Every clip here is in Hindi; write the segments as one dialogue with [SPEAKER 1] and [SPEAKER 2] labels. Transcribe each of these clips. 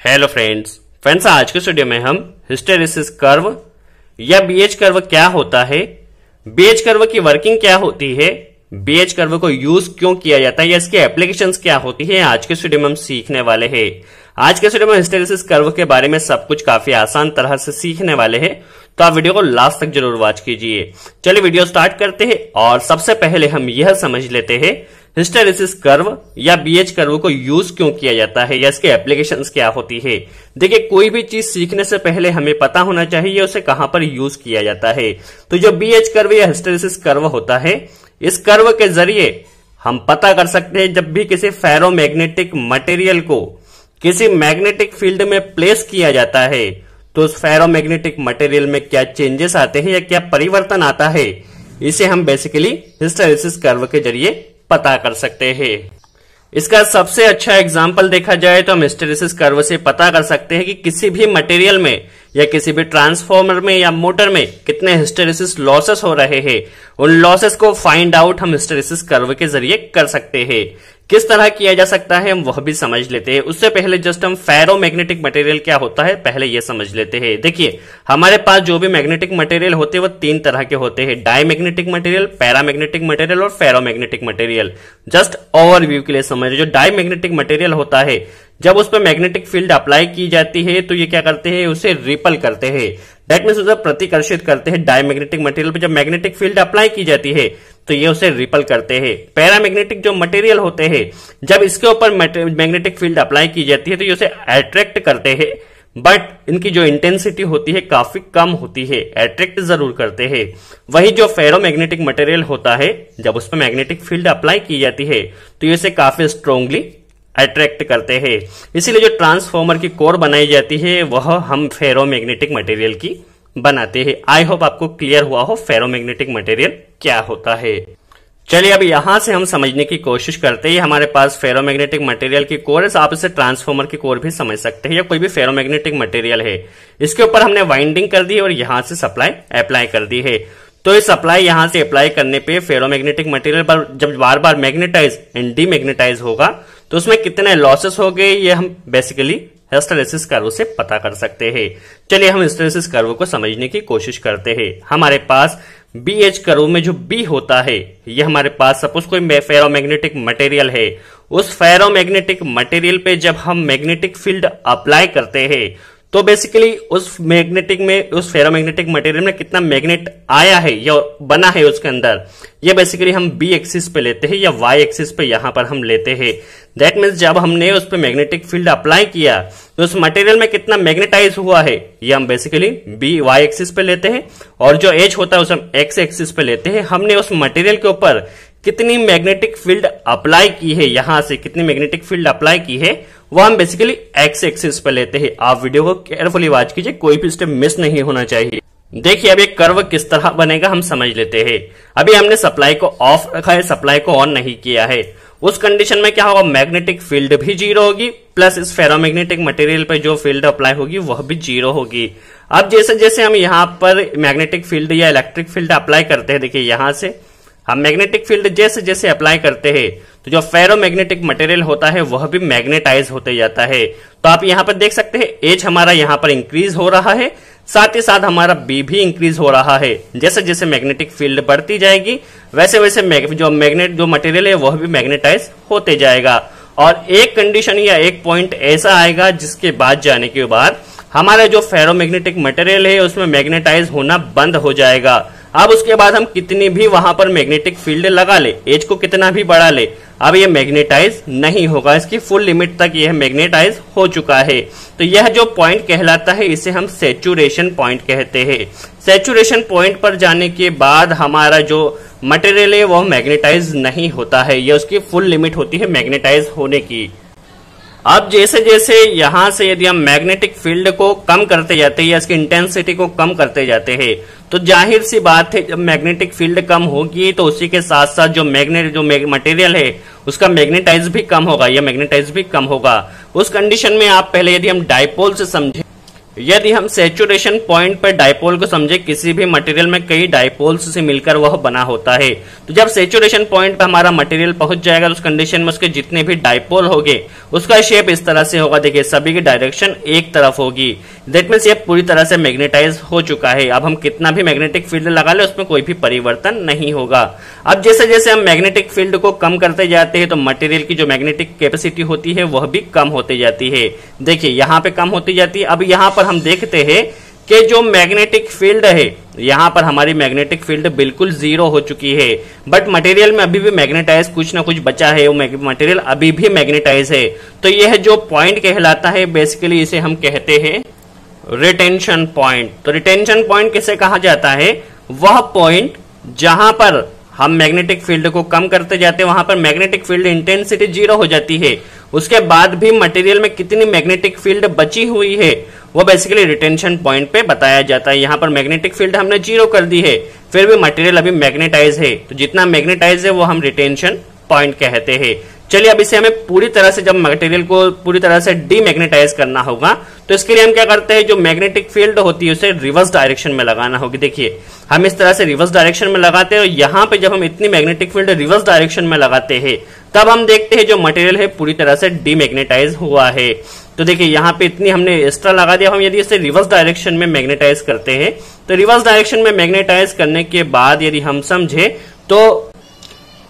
[SPEAKER 1] हेलो फ्रेंड्स फ्रेंड्स आज के स्टूडियो में हम हिस्टेरिसिस कर्व या बीएच कर्व क्या होता है? बीएच कर्व की वर्किंग क्या होती है? बीएच कर्व को यूज़ क्यों किया जाता है या इसकी एप्लीकेशंस क्या होती है, आज के स्टूडियो में हम सीखने वाले हैं। आज के स्टूडियो में हिस्टेरिसिस कर्व के बारे में सब कुछ काफ़ी आसान तरह से सीखने वाले हैं तो आप वीडियो को लास्ट तक ज़रूर वॉच कीजिए। चलिए वीडियो स्टार्ट करते हैं और सबसे पहले हम यह समझ लेते हैं हिस्टेरिसिस कर्व या बीएच कर्व को यूज़ क्यों किया जाता है? या इसके एप्लीकेशन क्या होती है? देखिए, कोई भी चीज़ सीखने से पहले हमें पता होना चाहिए उसे कहाँ पर यूज़ किया जाता है। तो जो बीएच कर्व या हिस्टेरिसिस कर्व होता है, इस कर्व के ज़रिए हम पता कर सकते हैं जब भी किसी फेरोमैग्नेटिक मटेरियल को किसी मैग्नेटिक फ़ील्ड में प्लेस किया जाता है तो उस फेरोमैग्नेटिक मटेरियल में क्या चेंजेस आते हैं या क्या परिवर्तन आता है, इसे हम बेसिकली हिस्टेरिसिस कर्व के ज़रिए पता कर सकते हैं। इसका सबसे अच्छा एग्ज़ाम्पल देखा जाए तो हम हिस्टेरिसिस कर्व से पता कर सकते हैं कि किसी भी मटेरियल में या किसी भी ट्रांसफॉर्मर में या मोटर में कितने हिस्टेरिसिस लॉसेस हो रहे हैं। उन लॉसेस को फाइंड आउट हम हिस्टेरिसिस कर्व के ज़रिए कर सकते हैं। किस तरह किया जा सकता है, हम वह भी समझ लेते हैं। उससे पहले जस्ट हम फेरोमैग्नेटिक मटेरियल क्या होता है, पहले यह समझ लेते हैं। देखिए, हमारे पास जो भी मैग्नेटिक मटेरियल होते हैं, वो तीन तरह के होते हैं। डायमैग्नेटिक मटेरियल पैरामैग्नेटिक मटेरियल और फेरोमैग्नेटिक मटेरियल जस्ट ओवरव्यू के लिए समझ जो डायमैग्नेटिक मटेरियल होता है। जब उस पर मैग्नेटिक फ़ील्ड अप्लाई की जाती है तो ये क्या करते हैं, उसे रिपल करते हैं। दैट उसे प्रतिकर्षित करते हैं डायमैग्नेटिक मटेरियल पर जब मैग्नेटिक फ़ील्ड अप्लाई की जाती है तो ये उसे रिपल करते हैं। पैरामैग्नेटिक जो मटेरियल होते हैं, जब इसके ऊपर मैग्नेटिक फ़ील्ड अप्लाई की जाती है तो ये उसे अट्रैक्ट करते हैं। बट इनकी जो इंटेंसिटी होती है, काफ़ी कम होती है। अट्रैक्ट ज़रूर करते हैं। वही जो फेरोमैग्नेटिक मटेरियल होता है, जब उस पर मैग्नेटिक फ़ील्ड अप्लाई की जाती है तो ये उसे काफ़ी स्ट्रोंगली अट्रैक्ट करते हैं। इसीलिए जो ट्रांसफॉर्मर की कोर बनाई जाती है, वह हम फेरोमैग्नेटिक मटेरियल की बनाते हैं। आई होप आपको क्लियर हुआ हो फेरोमैग्नेटिक मटेरियल क्या होता है। चलिए अब यहाँ से हम समझने की कोशिश करते हैं। हमारे पास फेरोमैग्नेटिक मटेरियल की कोर है आप इसे ट्रांसफॉर्मर की कोर भी समझ सकते हैं। या कोई भी फेरोमैग्नेटिक मटेरियल है। इसके ऊपर हमने वाइंडिंग कर दी और यहाँ से सप्लाई अप्लाई कर दी है। तो ये सप्लाई यहाँ से अप्लाई करने पे फेरोमैग्नेटिक मटेरियल पर जब बार बार मैग्नेटाइज एंड डीमैग्नेटाइज होगा तो उसमें कितने लॉसेस हो गए, ये हम बेसिकली हिस्टेरेसिस कर्व से पता कर सकते हैं। चलिए हम हिस्टेरेसिस कर्व को समझने की कोशिश करते हैं। हमारे पास बी एच कर्व में जो बी होता है, ये हमारे पास सपोज़ कोई फेरोमैग्नेटिक मटेरियल है। उस फेरोमैग्नेटिक मटेरियल पे जब हम मैग्नेटिक फ़ील्ड अप्लाई करते हैं तो बेसिकली उस मैग्नेटिक में, उस फेरोमैग्नेटिक मटेरियल में कितना मैग्नेट आया है या बना है उसके अंदर, ये बेसिकली हम बी एक्सिस पे लेते हैं या वाई एक्सिस पे यहाँ पर हम लेते हैं। दैट मीन्स जब हमने उस पर मैग्नेटिक फ़ील्ड अप्लाई किया तो उस मटेरियल में कितना मैग्नेटाइज हुआ है, ये हम बेसिकली बी वाई एक्सिस पे लेते हैं। और जो एच होता है उसे हम एक्स एक्सिस पे लेते हैं। हमने उस मटेरियल के ऊपर कितनी मैग्नेटिक फ़ील्ड अप्लाई की है, यहाँ से कितनी मैग्नेटिक फ़ील्ड अप्लाई की है, वो हम बेसिकली एक्स एक्सिस पर लेते हैं। आप वीडियो को केयरफुली वॉच कीजिए, कोई भी स्टेप मिस नहीं होना चाहिए। देखिए, अब ये कर्व किस तरह बनेगा, हम समझ लेते हैं। अभी हमने सप्लाई को ऑफ़ रखा है सप्लाई को ऑन नहीं किया है। उस कंडीशन में क्या होगा मैग्नेटिक फ़ील्ड भी ज़ीरो होगी प्लस इस फेरोमैग्नेटिक मटेरियल पर जो फ़ील्ड अप्लाई होगी, वह भी ज़ीरो होगी। अब जैसे जैसे हम यहाँ पर मैग्नेटिक फ़ील्ड या इलेक्ट्रिक फ़ील्ड अप्लाई करते हैं, देखिए यहाँ से हम मैग्नेटिक फ़ील्ड जैसे जैसे अप्लाई करते हैं तो जो फेरोमैग्नेटिक मटेरियल होता है, वह भी मैग्नेटाइज होते जाता है। तो आप यहाँ पर देख सकते हैं एज हमारा यहाँ पर इंक्रीज हो रहा है, साथ ही साथ हमारा बी भी इंक्रीज हो रहा है। जैसे जैसे मैग्नेटिक फ़ील्ड बढ़ती जाएगी, वैसे वैसे जो मैग्नेट जो मटेरियल है, वह भी मैग्नेटाइज होते जाएगा। और एक कंडीशन या एक पॉइंट ऐसा आएगा, जिसके बाद जाने के बाद हमारा जो फेरोमैग्नेटिक मटेरियल है, उसमें मैग्नेटाइज होना बंद हो जाएगा। अब उसके बाद हम कितनी भी वहाँ पर मैग्नेटिक फ़ील्ड लगा ले एज को कितना भी बढ़ा ले, अब ये मैग्नेटाइज नहीं होगा। इसकी फुल लिमिट तक यह मैग्नेटाइज हो चुका है। तो यह जो पॉइंट कहलाता है, इसे हम सेचुरेशन पॉइंट कहते हैं। सेचुरेशन पॉइंट पर जाने के बाद हमारा जो मटेरियल है, वह मैग्नेटाइज नहीं होता है। यह उसकी फुल लिमिट होती है मैग्नेटाइज होने की। अब जैसे जैसे यहाँ से यदि हम मैग्नेटिक फ़ील्ड को कम करते जाते हैं या इसकी इंटेंसिटी को कम करते जाते हैं तो ज़ाहिर सी बात है, जब मैग्नेटिक फ़ील्ड कम होगी तो उसी के साथ साथ जो मैग्नेट जो मटेरियल है, उसका मैग्नेटाइज भी कम होगा या मैग्नेटाइज भी कम होगा। उस कंडीशन में आप पहले यदि हम डायपोल से समझे यदि हम सेचुरेशन पॉइंट पर डायपोल को समझे, किसी भी मटेरियल में कई डायपोल्स से मिलकर वह बना होता है। तो जब सेचुरेशन पॉइंट पर हमारा मटेरियल पहुँच जाएगा तो उस कंडीशन में उसके जितने भी डायपोल होंगे, उसका शेप इस तरह से होगा। देखिए, सभी की डायरेक्शन एक तरफ़ होगी। देट मीन ये पूरी तरह से मैग्नेटाइज हो चुका है। अब हम कितना भी मैग्नेटिक फ़ील्ड लगा ले, उसमें कोई भी परिवर्तन नहीं होगा। अब जैसे जैसे हम मैग्नेटिक फ़ील्ड को कम करते जाते हैं तो मटेरियल की जो मैग्नेटिक कैपेसिटी होती है, वह भी कम होती जाती है। देखिए, यहाँ पे कम होती जाती है। अब यहाँ पर हम देखते हैं कि जो मैग्नेटिक फ़ील्ड है, यहाँ पर हमारी मैग्नेटिक फ़ील्ड बिल्कुल ज़ीरो हो चुकी है। बट मटेरियल में अभी भी मैग्नेटाइज कुछ ना कुछ बचा है, वो मटेरियल अभी भी मैग्नेटाइज है। तो यह जो पॉइंट कहलाता है बेसिकली इसे हम कहते हैं रिटेंशन पॉइंट तो रिटेंशन पॉइंट किसे कहा जाता है? वह पॉइंट जहाँ पर हम मैग्नेटिक फ़ील्ड को कम करते जाते हैं, वहाँ पर मैग्नेटिक फ़ील्ड इंटेंसिटी ज़ीरो हो जाती है। उसके बाद भी मटेरियल में कितनी मैग्नेटिक फ़ील्ड बची हुई है, वो बेसिकली रिटेंशन पॉइंट पे बताया जाता है। यहाँ पर मैग्नेटिक फ़ील्ड हमने ज़ीरो कर दी है, फिर भी मटेरियल अभी मैग्नेटाइज है। तो जितना मैग्नेटाइज है, वो हम रिटेंशन पॉइंट कहते हैं। चलिए अब इसे हमें पूरी तरह से जब मटेरियल को पूरी तरह से डीमैग्नेटाइज करना होगा तो इसके लिए हम क्या करते हैं, जो मैग्नेटिक फ़ील्ड होती है, उसे रिवर्स डायरेक्शन में लगाना होगी। देखिए, हम इस तरह से रिवर्स डायरेक्शन में लगाते हैं और यहाँ पे जब हम इतनी मैग्नेटिक फ़ील्ड रिवर्स डायरेक्शन में लगाते हैं, तब हम देखते हैं जो मटेरियल है पूरी तरह से डीमैग्नेटाइज हुआ है। तो देखिए, यहाँ पे इतनी हमने एक्स्ट्रा लगा दिया। हम यदि इसे रिवर्स डायरेक्शन में मैग्नेटाइज करते हैं तो रिवर्स डायरेक्शन में मैग्नेटाइज करने के बाद यदि हम समझे तो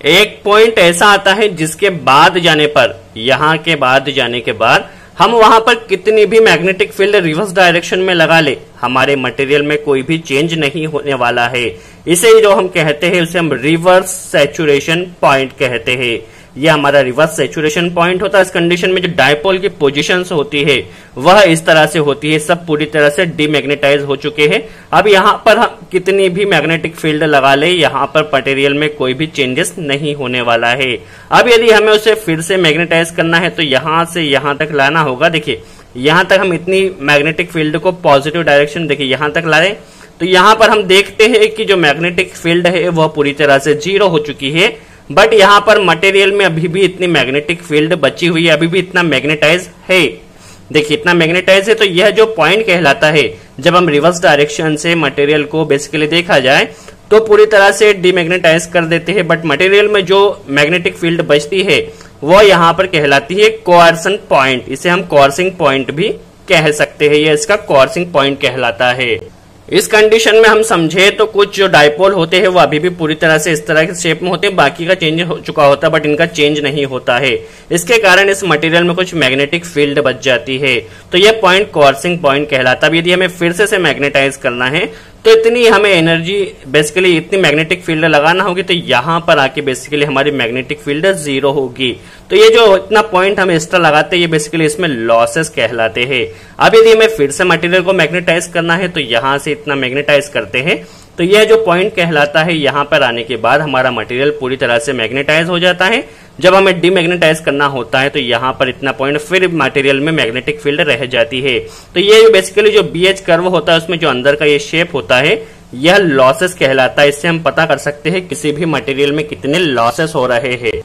[SPEAKER 1] एक पॉइंट ऐसा आता है जिसके बाद जाने पर, यहाँ के बाद जाने के बाद, हम वहाँ पर कितनी भी मैग्नेटिक फ़ील्ड रिवर्स डायरेक्शन में लगा ले, हमारे मटेरियल में कोई भी चेंज नहीं होने वाला है। इसे जो हम कहते हैं उसे हम रिवर्स सेचुरेशन पॉइंट कहते हैं। ये हमारा रिवर्स सेचुरेशन पॉइंट होता है। इस कंडीशन में जो डायपोल की पोजीशन होती है, वह इस तरह से होती है। सब पूरी तरह से डीमैग्नेटाइज हो चुके हैं। अब यहाँ पर हम कितनी भी मैग्नेटिक फ़ील्ड लगा ले, यहाँ पर मटेरियल में कोई भी चेंजेस नहीं होने वाला है। अब यदि हमें उसे फिर से मैग्नेटाइज करना है तो यहाँ से यहाँ तक लाना होगा। देखिए, यहाँ तक हम इतनी मैग्नेटिक फ़ील्ड को पॉजिटिव डायरेक्शन देखिए, यहाँ तक ला रहे तो यहाँ पर हम देखते हैं कि जो मैग्नेटिक फ़ील्ड है, वह पूरी तरह से ज़ीरो हो चुकी है। बट यहाँ पर मटेरियल में अभी भी इतनी मैग्नेटिक फ़ील्ड बची हुई है, अभी भी इतना मैग्नेटाइज है देखिए, इतना मैग्नेटाइज है तो यह जो पॉइंट कहलाता है, जब हम रिवर्स डायरेक्शन से मटेरियल को बेसिकली देखा जाए तो पूरी तरह से डीमैग्नेटाइज कर देते हैं। बट मटेरियल में जो मैग्नेटिक फ़ील्ड बचती है, वह यहाँ पर कहलाती है कोआर्सन पॉइंट इसे हम कोर्सिंग पॉइंट भी कह सकते हैं। यह इसका कोर्सिंग पॉइंट कहलाता है। इस कंडीशन में हम समझे तो कुछ जो डायपोल होते हैं, वो अभी भी पूरी तरह से इस तरह के शेप में होते हैं। बाकी का चेंज हो चुका होता है बट इनका चेंज नहीं होता है। इसके कारण इस मटेरियल में कुछ मैग्नेटिक फ़ील्ड बच जाती है। तो ये पॉइंट कॉर्सिंग पॉइंट कहलाता है। यदि हमें फिर से मैग्नेटाइज करना है तो इतनी हमें एनर्जी बेसिकली इतनी मैग्नेटिक फ़ील्ड लगाना होगी तो यहाँ पर आके बेसिकली हमारी मैग्नेटिक फ़ील्ड ज़ीरो होगी। तो ये जो इतना पॉइंट हम एक्स्ट्रा लगाते हैं, ये बेसिकली इसमें लॉसेस कहलाते हैं। अब यदि हमें फिर से मटेरियल को मैग्नेटाइज करना है तो यहाँ से इतना मैग्नेटाइज करते हैं। तो यह जो पॉइंट कहलाता है, यहाँ पर आने के बाद हमारा मटेरियल पूरी तरह से मैग्नेटाइज हो जाता है। जब हमें डीमैग्नेटाइज करना होता है तो यहाँ पर इतना पॉइंट फिर मटेरियल में मैग्नेटिक फ़ील्ड रह जाती है। तो ये बेसिकली जो बी एच कर्व होता है, उसमें जो अंदर का ये शेप होता है, यह लॉसेस कहलाता है। इससे हम पता कर सकते हैं किसी भी मटेरियल में कितने लॉसेस हो रहे हैं।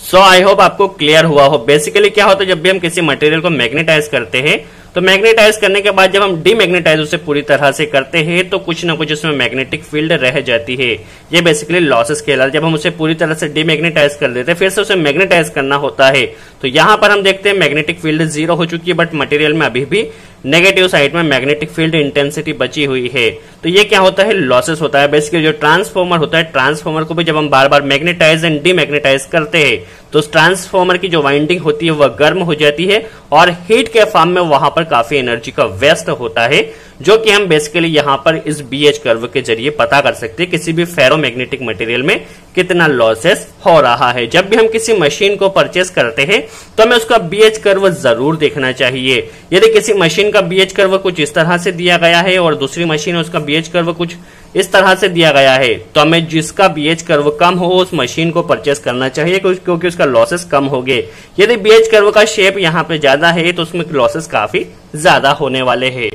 [SPEAKER 1] सो आई होप आपको क्लियर हुआ हो। बेसिकली क्या होता है, जब भी हम किसी मटेरियल को मैग्नेटाइज करते हैं तो मैग्नेटाइज करने के बाद जब हम डीमैग्नेटाइज उसे पूरी तरह से करते हैं तो कुछ ना कुछ उसमें मैग्नेटिक फ़ील्ड रह जाती है। ये बेसिकली लॉसेस कहलाता जब हम उसे पूरी तरह से डीमैग्नेटाइज कर देते हैं, फिर से उसे मैग्नेटाइज करना होता है। तो यहाँ पर हम देखते हैं मैग्नेटिक फ़ील्ड ज़ीरो हो चुकी है बट मटेरियल में अभी भी नेगेटिव साइड में मैग्नेटिक फ़ील्ड इंटेंसिटी बची हुई है। तो ये क्या होता है? लॉसेस होता है। बेसिकली जो ट्रांसफॉर्मर होता है ट्रांसफॉर्मर को भी जब हम बार बार मैग्नेटाइज एंड डीमैग्नेटाइज करते हैं तो उस ट्रांसफॉर्मर की जो वाइंडिंग होती है, वह गर्म हो जाती है और हीट के फॉर्म में वहाँ पर काफ़ी एनर्जी का वेस्ट होता है। जो कि हम बेसिकली यहाँ पर इस बी एच कर्व के ज़रिए पता कर सकते हैं किसी भी फेरोमैग्नेटिक मटेरियल में कितना लॉसेस हो रहा है। जब भी हम किसी मशीन को परचेस करते हैं तो हमें उसका बी एच कर्व ज़रूर देखना चाहिए। यदि किसी मशीन का बी एच कर्व कुछ इस तरह से दिया गया है और दूसरी मशीन उसका बी एच कर्व कुछ इस तरह से दिया गया है तो हमें जिसका बी एच कर्व कम हो, उस मशीन को परचेस करना चाहिए क्योंकि उसका लॉसेस कम हो गए यदि बी एच कर्व का शेप यहाँ पे ज़्यादा है तो उसमें लॉसेस काफ़ी ज़्यादा होने वाले हैं।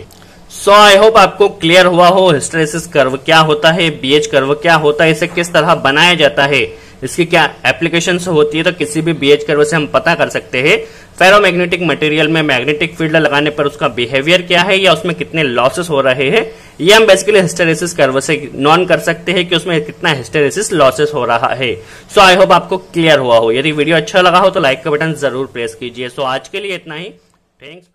[SPEAKER 1] सो आई होप आपको क्लियर हुआ हो हिस्ट्रेसिस कर्व क्या होता है बीएच कर्व क्या होता है, इसे किस तरह बनाया जाता है, इसकी क्या एप्लीकेशन होती है तो किसी भी बीएच कर्व से हम पता कर सकते हैं। फेरोमैग्नेटिक मटेरियल में मैग्नेटिक फ़ील्ड लगाने पर उसका बिहेवियर क्या है, या उसमें कितने लॉसेस हो रहे हैं, ये हम बेसिकली हिस्टेरेसिस कर्व से नॉन कर सकते हैं कि उसमें कितना हिस्टेरेसिस लॉसेस हो रहा है। सो आई होप आपको क्लियर हुआ हो। यदि वीडियो अच्छा लगा हो तो लाइक का बटन ज़रूर प्रेस कीजिए। सो आज के लिए इतना ही। थैंक्स